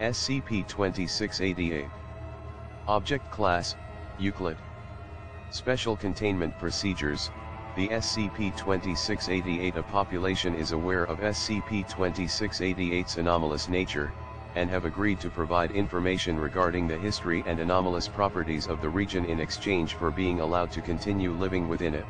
SCP-2688 Object Class, Euclid Special Containment Procedures The SCP-2688 A population is aware of SCP-2688's anomalous nature, and have agreed to provide information regarding the history and anomalous properties of the region in exchange for being allowed to continue living within it.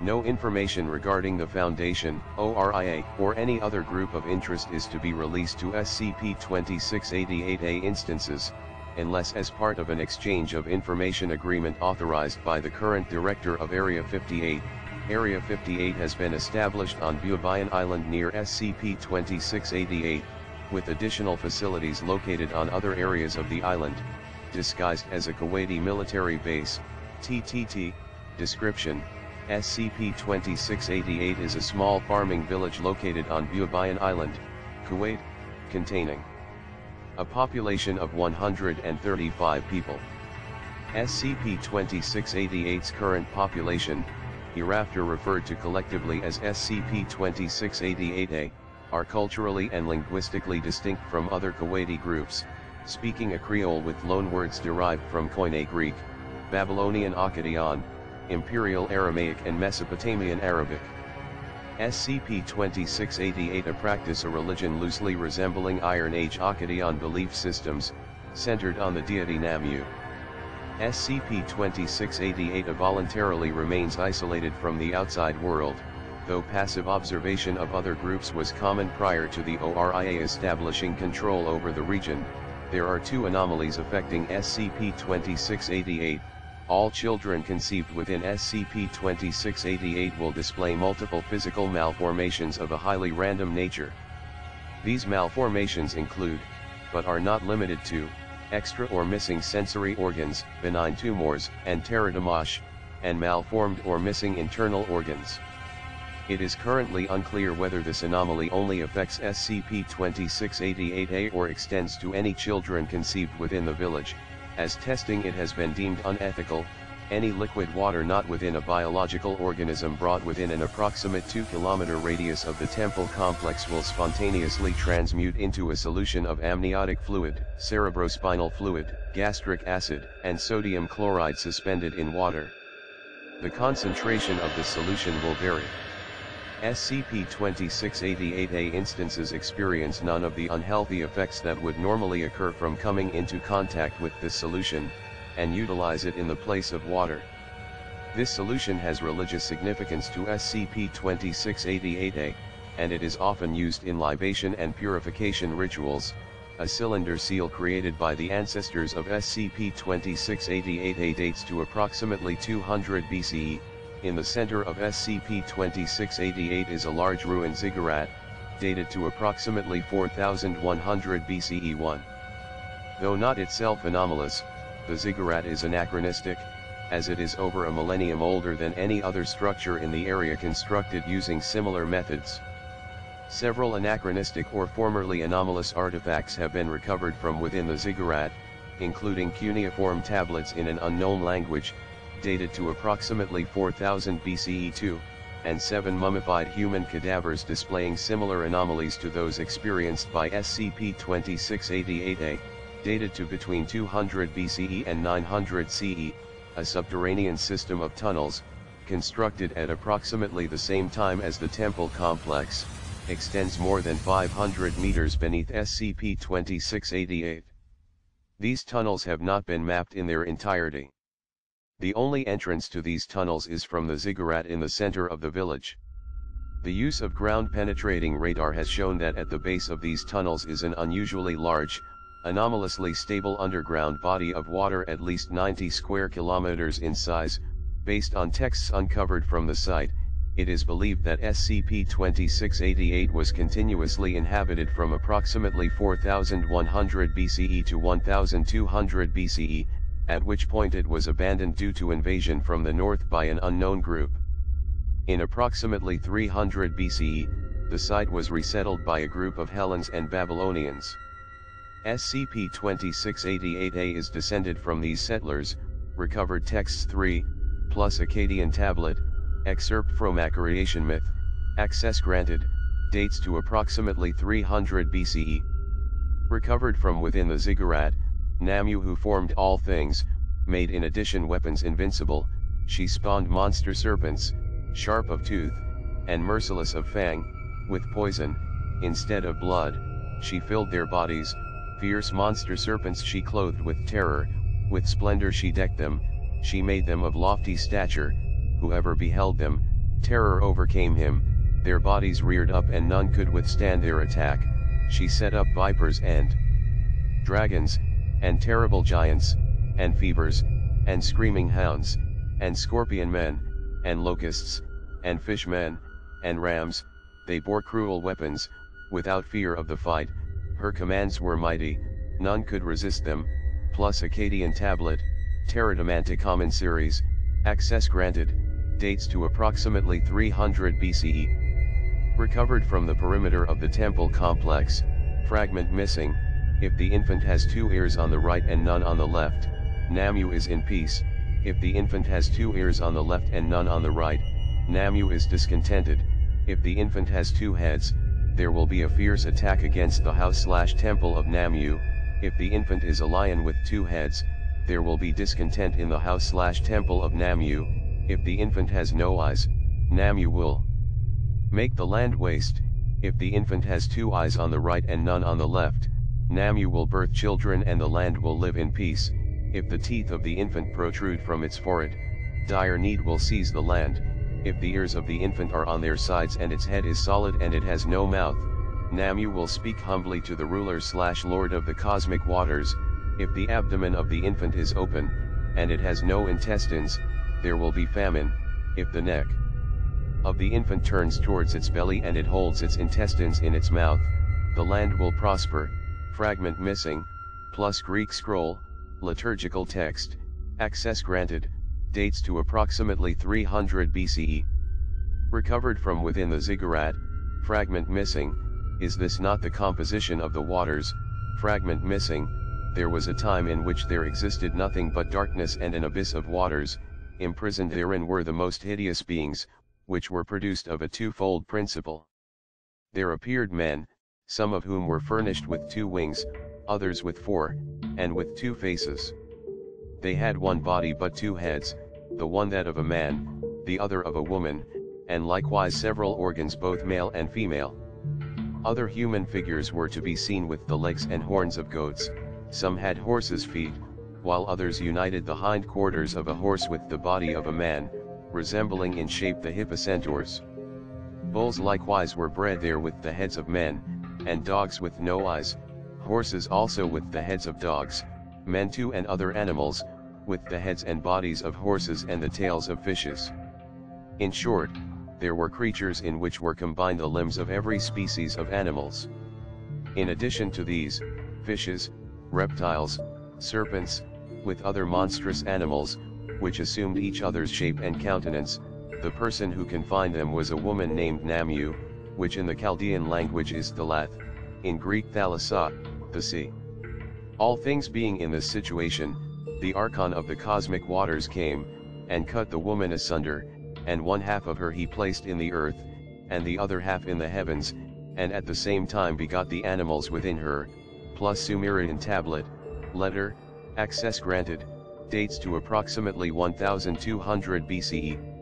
No information regarding the Foundation, ORIA, or any other group of interest is to be released to SCP-2688-A instances, unless as part of an exchange of information agreement authorized by the current director of Area 58. Area 58 has been established on Bubiyan Island near SCP-2688, with additional facilities located on other areas of the island, disguised as a Kuwaiti military base, TTT, description, SCP-2688 is a small farming village located on Bubiyan Island, Kuwait, containing a population of 135 people. SCP-2688's current population, hereafter referred to collectively as SCP-2688-A, are culturally and linguistically distinct from other Kuwaiti groups, speaking a Creole with loanwords derived from Koine Greek, Babylonian Akkadian, Imperial Aramaic and Mesopotamian Arabic. SCP-2688 A practice a religion loosely resembling Iron Age Akkadian belief systems, centered on the deity Nammu. SCP-2688 A voluntarily remains isolated from the outside world, though passive observation of other groups was common prior to the ORIA establishing control over the region, there are two anomalies affecting SCP-2688, all children conceived within SCP-2688 will display multiple physical malformations of a highly random nature. These malformations include, but are not limited to, extra or missing sensory organs, benign tumors, and teratoma, and malformed or missing internal organs. It is currently unclear whether this anomaly only affects SCP-2688-A or extends to any children conceived within the village, as testing it has been deemed unethical, any liquid water not within a biological organism brought within an approximate 2 km radius of the temple complex will spontaneously transmute into a solution of amniotic fluid, cerebrospinal fluid, gastric acid, and sodium chloride suspended in water. The concentration of the solution will vary. SCP-2688-A instances experience none of the unhealthy effects that would normally occur from coming into contact with this solution, and utilize it in the place of water. This solution has religious significance to SCP-2688-A, and it is often used in libation and purification rituals, a cylinder seal created by the ancestors of SCP-2688-A dates to approximately 200 BCE, in the center of SCP-2688 is a large ruined ziggurat, dated to approximately 4100 BCE-1. Though not itself anomalous, the ziggurat is anachronistic, as it is over a millennium older than any other structure in the area constructed using similar methods. Several anachronistic or formerly anomalous artifacts have been recovered from within the ziggurat, including cuneiform tablets in an unknown language, dated to approximately 4000 BCE2, and seven mummified human cadavers displaying similar anomalies to those experienced by SCP-2688-A, dated to between 200 BCE and 900 CE, a subterranean system of tunnels, constructed at approximately the same time as the temple complex, extends more than 500 meters beneath SCP-2688. These tunnels have not been mapped in their entirety. The only entrance to these tunnels is from the ziggurat in the center of the village. The use of ground-penetrating radar has shown that at the base of these tunnels is an unusually large, anomalously stable underground body of water at least 90 square kilometers in size, based on texts uncovered from the site, it is believed that SCP-2688 was continuously inhabited from approximately 4100 BCE to 1200 BCE, at which point it was abandoned due to invasion from the north by an unknown group. In approximately 300 BCE, the site was resettled by a group of Hellenes and Babylonians. SCP-2688-A is descended from these settlers, recovered texts 3, plus Akkadian tablet, excerpt from Accreation myth, access granted, dates to approximately 300 BCE. Recovered from within the ziggurat, Nammu who formed all things, made in addition weapons invincible, she spawned monster serpents, sharp of tooth, and merciless of fang, with poison, instead of blood, she filled their bodies, fierce monster serpents she clothed with terror, with splendor she decked them, she made them of lofty stature, whoever beheld them, terror overcame him, their bodies reared up and none could withstand their attack, she set up vipers and dragons, and terrible giants, and fevers, and screaming hounds, and scorpion men, and locusts, and fish men, and rams, they bore cruel weapons, without fear of the fight, her commands were mighty, none could resist them, plus Akkadian tablet, Common Series, access granted, dates to approximately 300 BCE. Recovered from the perimeter of the temple complex, fragment missing, if the infant has two ears on the right and none on the left, Nammu is in peace, if the infant has two ears on the left and none on the right, Nammu is discontented, if the infant has two heads, there will be a fierce attack against the house slash temple of Nammu, if the infant is a lion with two heads, there will be discontent in the house slash temple of Nammu, if the infant has no eyes, Nammu will make the land waste, if the infant has two eyes on the right and none on the left, Nammu will birth children and the land will live in peace, if the teeth of the infant protrude from its forehead, dire need will seize the land, if the ears of the infant are on their sides and its head is solid and it has no mouth, Nammu will speak humbly to the ruler slash lord of the cosmic waters, if the abdomen of the infant is open, and it has no intestines, there will be famine, if the neck of the infant turns towards its belly and it holds its intestines in its mouth, the land will prosper, fragment missing, plus Greek scroll, liturgical text, access granted, dates to approximately 300 BCE. Recovered from within the ziggurat, fragment missing, is this not the composition of the waters, fragment missing, there was a time in which there existed nothing but darkness and an abyss of waters, imprisoned therein were the most hideous beings, which were produced of a twofold principle. There appeared men, some of whom were furnished with two wings, others with four, and with two faces. They had one body but two heads, the one that of a man, the other of a woman, and likewise several organs both male and female. Other human figures were to be seen with the legs and horns of goats, some had horses' feet, while others united the hind quarters of a horse with the body of a man, resembling in shape the hippocentaurs. Bulls likewise were bred there with the heads of men, and dogs with no eyes, horses also with the heads of dogs, men too and other animals, with the heads and bodies of horses and the tails of fishes. In short, there were creatures in which were combined the limbs of every species of animals. In addition to these, fishes, reptiles, serpents, with other monstrous animals, which assumed each other's shape and countenance, the person who confined them was a woman named Nammu, which in the Chaldean language is Thalath, in Greek Thalassa, the sea. All things being in this situation, the Archon of the cosmic waters came, and cut the woman asunder, and one half of her he placed in the earth, and the other half in the heavens, and at the same time begot the animals within her, plus Sumerian tablet, letter, access granted, dates to approximately 1200 BCE.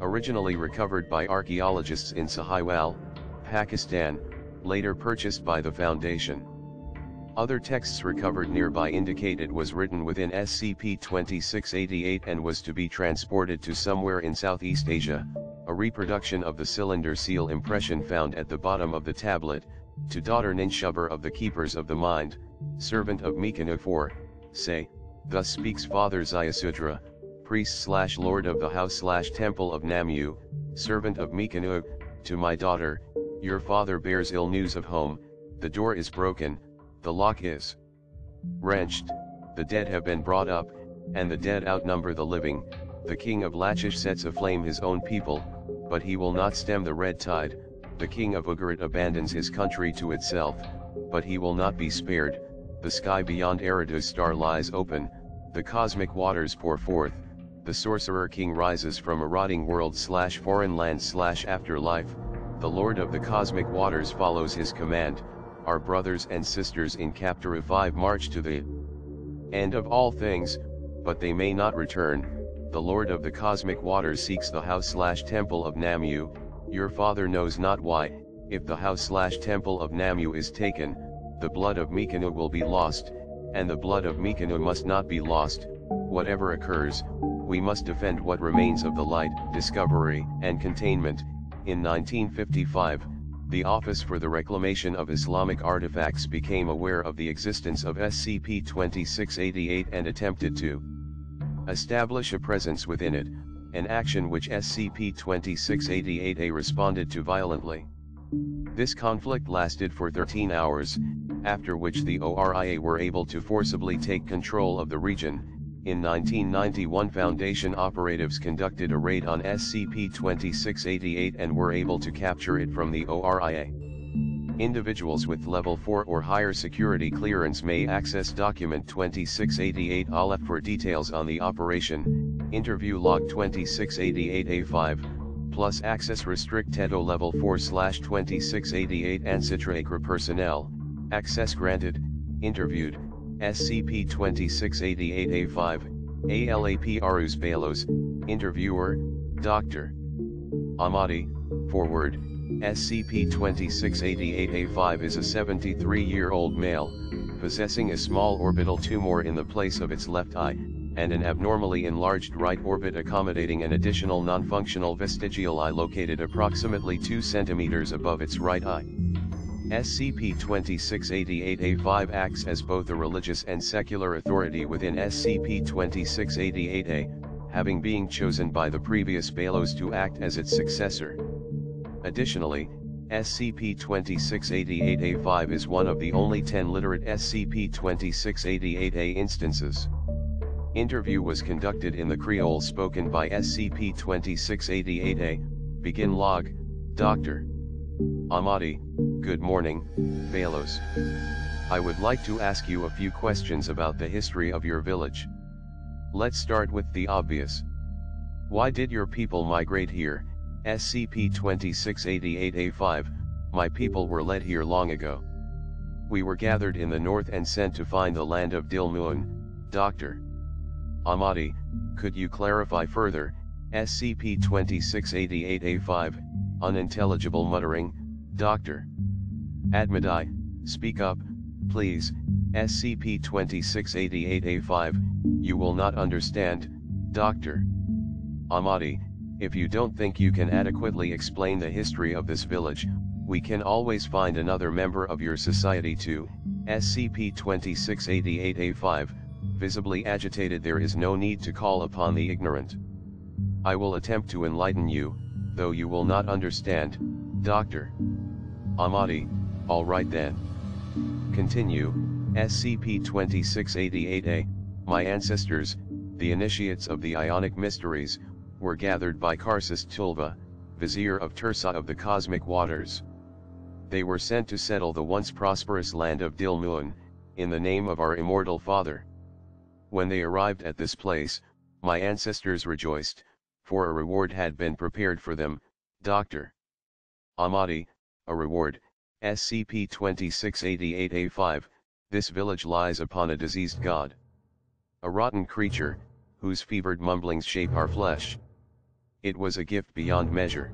Originally recovered by archaeologists in Sahiwal, Pakistan, later purchased by the Foundation. Other texts recovered nearby indicate it was written within SCP-2688 and was to be transported to somewhere in Southeast Asia, a reproduction of the cylinder seal impression found at the bottom of the tablet, to daughter Ninshubur of the Keepers of the Mind, servant of IV, say, Thus speaks Father Ziusudra, priest slash lord of the house slash temple of Nammu, servant of Mikanu, to my daughter, your father bears ill news of home, the door is broken, the lock is wrenched, the dead have been brought up, and the dead outnumber the living, the king of Lachish sets aflame his own people, but he will not stem the red tide, the king of Ugarit abandons his country to itself, but he will not be spared, the sky beyond Eridu's star lies open, the cosmic waters pour forth, the sorcerer king rises from a rotting world slash foreign land slash afterlife, the lord of the cosmic waters follows his command, our brothers and sisters in Kaptara 5 march to the end of all things, but they may not return, the Lord of the cosmic waters seeks the house slash temple of Nammu, your father knows not why, if the house slash temple of Nammu is taken, the blood of Mikanu will be lost, and the blood of Mikanu must not be lost, whatever occurs, we must defend what remains of the light, discovery, and containment. In 1955, the Office for the Reclamation of Islamic Artifacts became aware of the existence of SCP-2688 and attempted to establish a presence within it, an action which SCP-2688A responded to violently. This conflict lasted for 13 hours, after which the ORIA were able to forcibly take control of the region, in 1991 Foundation operatives conducted a raid on SCP-2688 and were able to capture it from the ORIA. Individuals with level 4 or higher security clearance may access document 2688 Aleph for details on the operation, interview log 2688A5, plus access restricted O level 4 slash 2688 Ancitra personnel, access granted, interviewed, SCP-2688A5, ALAP Balos, Interviewer, Dr. Amadi, Forward, SCP-2688A5 is a 73-year-old male, possessing a small orbital tumor in the place of its left eye, and an abnormally enlarged right orbit accommodating an additional non-functional vestigial eye located approximately 2 cm above its right eye. SCP-2688A5 acts as both a religious and secular authority within SCP-2688A, having been chosen by the previous Balos to act as its successor. Additionally, SCP-2688A5 is one of the only 10 literate SCP-2688A instances. Interview was conducted in the Creole spoken by SCP-2688A, begin log, Dr. Amadi, good morning, Balos. I would like to ask you a few questions about the history of your village. Let's start with the obvious. Why did your people migrate here, SCP-2688A5, my people were led here long ago. We were gathered in the north and sent to find the land of Dilmun, Dr. Amadi, could you clarify further, SCP-2688A5, unintelligible muttering, Dr. Amadi, speak up, please, SCP-2688A5, you will not understand, Dr. Amadi, if you don't think you can adequately explain the history of this village, we can always find another member of your society to, SCP-2688A5, visibly agitated there is no need to call upon the ignorant. I will attempt to enlighten you, though you will not understand, Dr. Amadi, alright then. Continue, SCP-2688A, my ancestors, the initiates of the Ionic Mysteries, were gathered by Karsus Tulva, Vizier of Tursa of the Cosmic Waters. They were sent to settle the once prosperous land of Dilmun, in the name of our immortal father. When they arrived at this place, my ancestors rejoiced, for a reward had been prepared for them, Dr. Amadi, a reward, SCP-2688A5, this village lies upon a diseased god. A rotten creature, whose fevered mumblings shape our flesh. It was a gift beyond measure.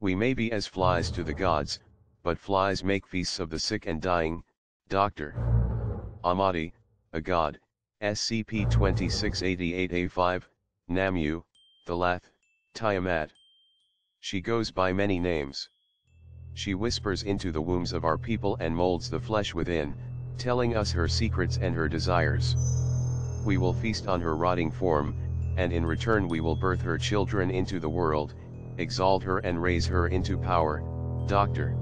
We may be as flies to the gods, but flies make feasts of the sick and dying, Dr. Amadi, a god, SCP-2688A5, Nammu, Thalath, Tiamat. She goes by many names. She whispers into the wombs of our people and molds the flesh within, telling us her secrets and her desires. We will feast on her rotting form, and in return we will birth her children into the world, exalt her and raise her into power, Dr.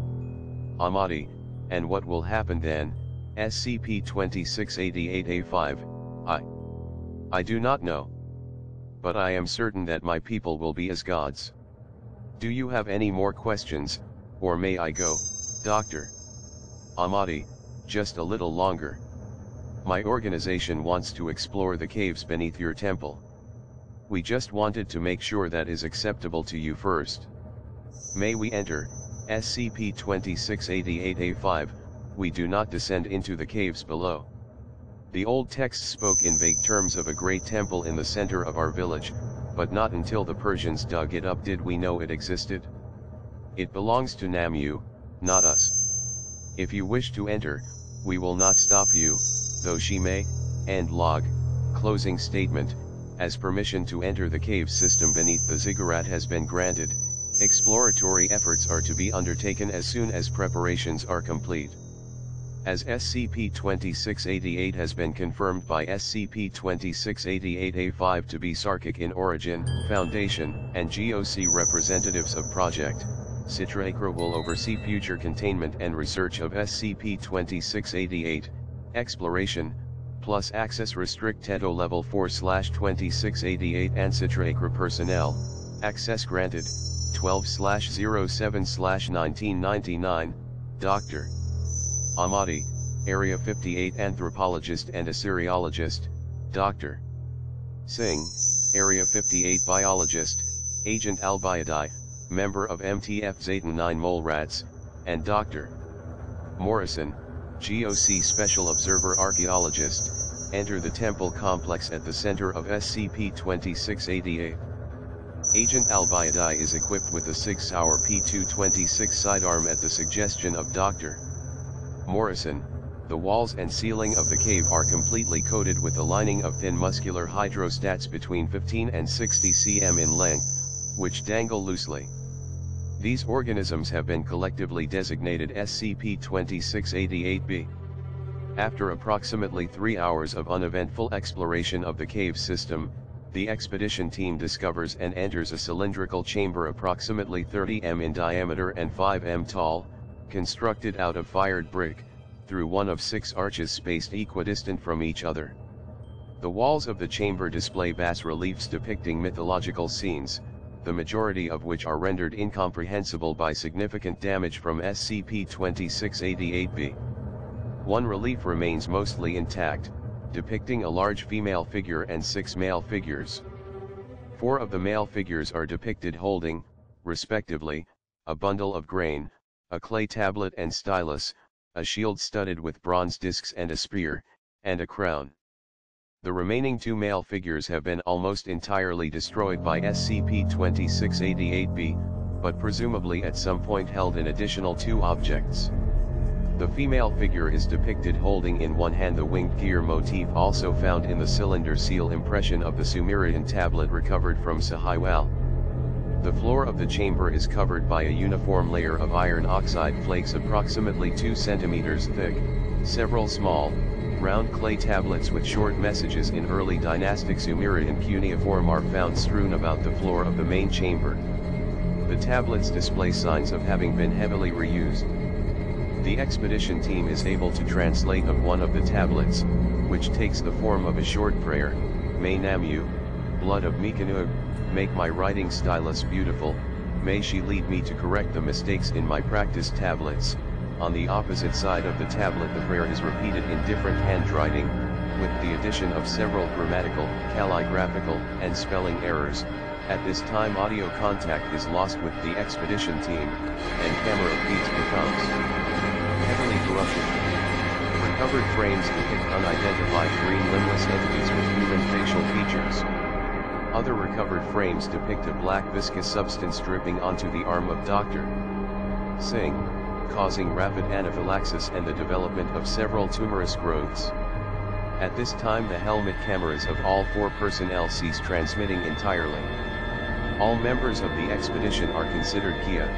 Amadi, and what will happen then, SCP-2688A5, I. I do not know. But I am certain that my people will be as gods. Do you have any more questions, or may I go, Doctor? Amadi, just a little longer. My organization wants to explore the caves beneath your temple. We just wanted to make sure that is acceptable to you first. May we enter, SCP-2688A5, we do not descend into the caves below. The old text spoke in vague terms of a great temple in the center of our village, but not until the Persians dug it up did we know it existed. It belongs to Nammu, not us. If you wish to enter, we will not stop you, though she may, and log, closing statement, as permission to enter the cave system beneath the ziggurat has been granted, exploratory efforts are to be undertaken as soon as preparations are complete. As SCP-2688 has been confirmed by SCP-2688A5 to be Sarkic in origin, Foundation, and GOC representatives of Project, Citra will oversee future containment and research of SCP-2688, exploration, plus access restricted to level 4-2688 and Citra personnel, access granted, 12-07-1999, Dr. Amadi, Area 58 anthropologist and Assyriologist, Dr. Singh, Area 58 biologist, Agent Al-Bayadai, member of MTF Zeta 9 Mole Rats, and Dr. Morrison, GOC Special Observer Archaeologist, enter the temple complex at the center of SCP-2688. Agent Al-Bayadai is equipped with a SIG Sauer P-226 sidearm at the suggestion of Dr. Morrison, the walls and ceiling of the cave are completely coated with a lining of thin muscular hydrostats between 15 and 60 cm in length, which dangle loosely. These organisms have been collectively designated SCP-2688-B. After approximately three hours of uneventful exploration of the cave system, the expedition team discovers and enters a cylindrical chamber approximately 30 m in diameter and 5 m tall, constructed out of fired brick, through one of six arches spaced equidistant from each other. The walls of the chamber display bas-reliefs depicting mythological scenes, the majority of which are rendered incomprehensible by significant damage from SCP-2688-B. One relief remains mostly intact, depicting a large female figure and six male figures. Four of the male figures are depicted holding, respectively, a bundle of grain, a clay tablet and stylus, a shield studded with bronze discs and a spear, and a crown. The remaining two male figures have been almost entirely destroyed by SCP-2688-B, but presumably at some point held an additional two objects. The female figure is depicted holding in one hand the winged gear motif also found in the cylinder seal impression of the Sumerian tablet recovered from Sahiwal. The floor of the chamber is covered by a uniform layer of iron oxide flakes approximately 2 centimeters thick, several small, round clay tablets with short messages in early dynastic Sumerian cuneiform are found strewn about the floor of the main chamber. The tablets display signs of having been heavily reused. The expedition team is able to translate of one of the tablets, which takes the form of a short prayer, May Nammu, blood of Mikanug, uh, make my writing stylus beautiful, may she lead me to correct the mistakes in my practice tablets. On the opposite side of the tablet the prayer is repeated in different handwriting, with the addition of several grammatical, calligraphical, and spelling errors. At this time audio contact is lost with the expedition team, and camera feeds becomes heavily corrupted. Recovered frames depict unidentified green limbless entities with human facial features. Other recovered frames depict a black viscous substance dripping onto the arm of Dr. Singh, causing rapid anaphylaxis and the development of several tumorous growths. At this time the helmet cameras of all four personnel cease transmitting entirely. All members of the expedition are considered KIA,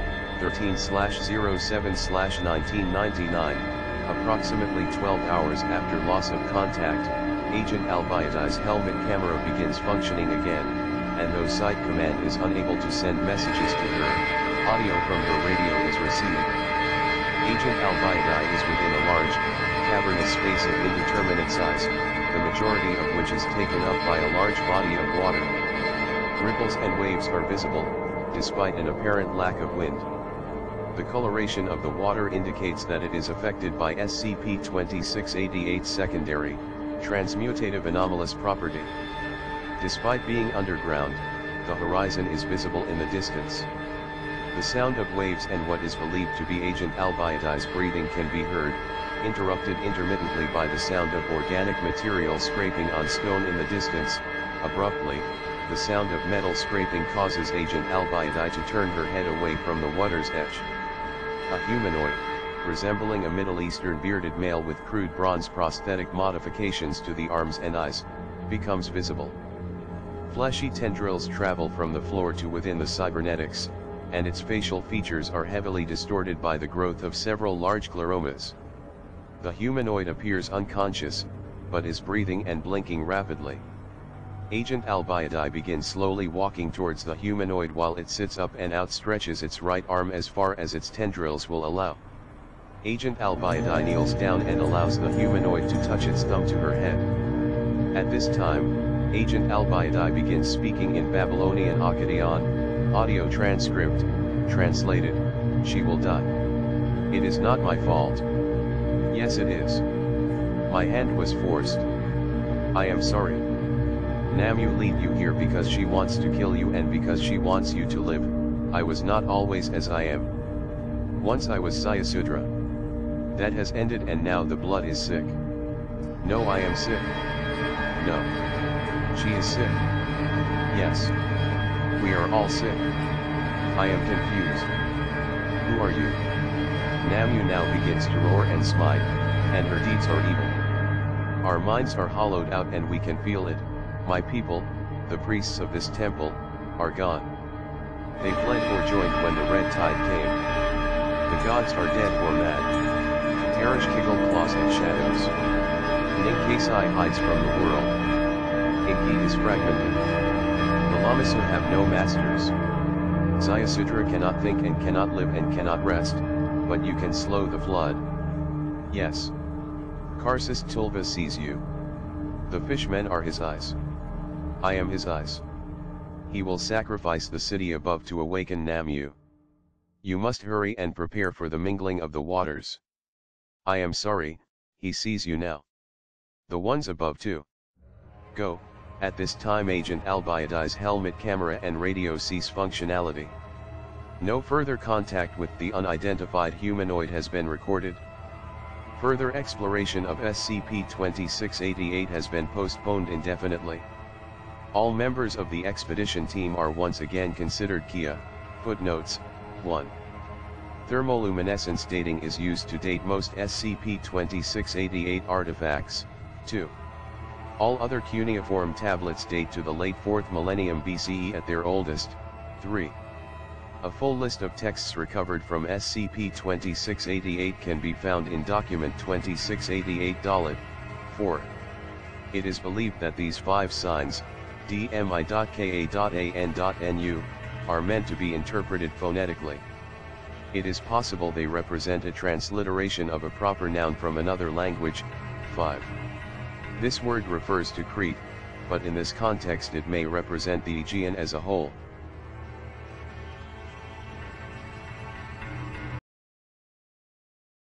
13-07-1999, approximately 12 hours after loss of contact, Agent Albayadai's helmet camera begins functioning again, and though Site Command is unable to send messages to her, audio from her radio is received. Agent Albayadai is within a large, cavernous space of indeterminate size, the majority of which is taken up by a large body of water. Ripples and waves are visible, despite an apparent lack of wind. The coloration of the water indicates that it is affected by SCP-2688 secondary, transmutative anomalous property. Despite being underground, the horizon is visible in the distance. The sound of waves and what is believed to be Agent Albiadi's breathing can be heard, interrupted intermittently by the sound of organic material scraping on stone in the distance, abruptly, the sound of metal scraping causes Agent Albiadi to turn her head away from the water's edge. A humanoid, resembling a Middle Eastern bearded male with crude bronze prosthetic modifications to the arms and eyes, becomes visible. Fleshy tendrils travel from the floor to within the cybernetics, and its facial features are heavily distorted by the growth of several large scleromas. The humanoid appears unconscious, but is breathing and blinking rapidly. Agent Albiadi begins slowly walking towards the humanoid while it sits up and outstretches its right arm as far as its tendrils will allow. Agent Albiadi kneels down and allows the humanoid to touch its thumb to her head. At this time, Agent Albiadi begins speaking in Babylonian Akkadian, audio transcript, translated, she will die. It is not my fault. Yes it is. My hand was forced. I am sorry. Nammu lead you here because she wants to kill you and because she wants you to live, I was not always as I am. Once I was Ziusudra. That has ended and now the blood is sick. No I am sick. No. She is sick. Yes. We are all sick. I am confused. Who are you? Nammu now begins to roar and smite, and her deeds are evil. Our minds are hollowed out and we can feel it, my people, the priests of this temple, are gone. They fled or joined when the red tide came. The gods are dead or mad. Claws and shadows. Ninkasi hides from the world. Enki is fragmented. The Lamassu have no masters. Ziusudra cannot think and cannot live and cannot rest, but you can slow the flood. Yes. Karsis Tulva sees you. The fishmen are his eyes. I am his eyes. He will sacrifice the city above to awaken Nammu. You must hurry and prepare for the mingling of the waters. I am sorry, he sees you now. The ones above too. Go, at this time Agent Albiadi's helmet camera and radio cease functionality. No further contact with the unidentified humanoid has been recorded. Further exploration of SCP-2688 has been postponed indefinitely. All members of the expedition team are once again considered KIA. Footnotes, 1. Thermoluminescence dating is used to date most SCP-2688 artifacts, 2. All other cuneiform tablets date to the late 4th millennium BCE at their oldest, 3. A full list of texts recovered from SCP-2688 can be found in document 2688. 4. It is believed that these five signs, dmi.ka.an.nu, are meant to be interpreted phonetically. It is possible they represent a transliteration of a proper noun from another language. 5. This word refers to Crete, but in this context it may represent the Aegean as a whole.